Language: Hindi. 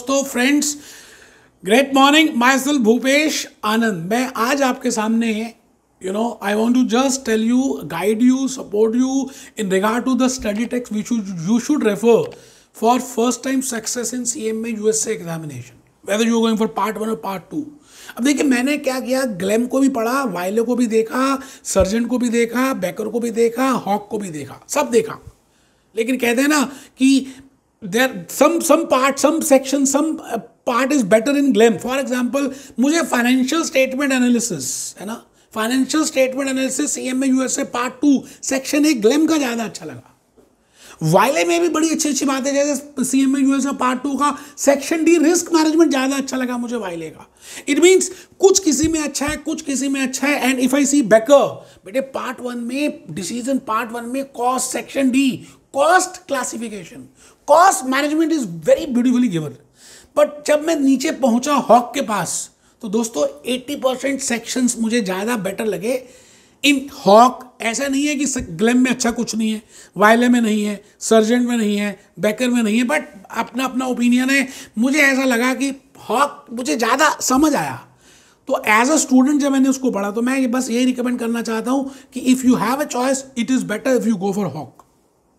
तो friends great morning myself Bhupesh Anand मैं आज आपके सामने you know I want to just tell you guide you support you in regard to the study texts which you should refer for first time success in C M में USA examination whether you going for part one और पार्ट टू अब देखिए, मैंने क्या किया? ग्लैम को भी पढ़ा वायले को भी देखा सर्जन को भी देखा बैकर को भी देखा हॉक को भी देखा, सब देखा। लेकिन कहते हैं ना कि there some some part some section some part is better in Gleim for example मुझे फाइनेंशियल स्टेटमेंट एनालिसिस है ना? Financial statement analysis C M A USA part two section A Gleim का ज़्यादा अच्छा लगा। वायले में भी बड़ी अच्छी अच्छी बातें, जैसे C M A USA part two का सेक्शन डी रिस्क मैनेजमेंट ज़्यादा अच्छा लगा मुझे वायले का। इट मीन्स कुछ किसी में अच्छा है, कुछ किसी में अच्छा है and if I see Becker better part one में डिसीज़न पार्ट वन में cost section D cost classification cost management is very beautifully given but जब मैं नीचे पहुँचा हॉक के पास तो दोस्तों 80 परसेंट सेक्शंस मुझे ज़्यादा बेटर लगे। इन हॉक, ऐसा नहीं है कि ग्लेम में अच्छा कुछ नहीं है वायले में नहीं है सर्जेंट में नहीं है बैकर में नहीं है बट अपना अपना ओपिनियन है। मुझे ऐसा लगा कि हॉक, मुझे ज़्यादा समझ आया। तो एज अ स्टूडेंट जब मैंने उसको पढ़ा तो मैं बस यही रिकमेंड करना चाहता हूँ कि if you have a choice it is better if you go for Hock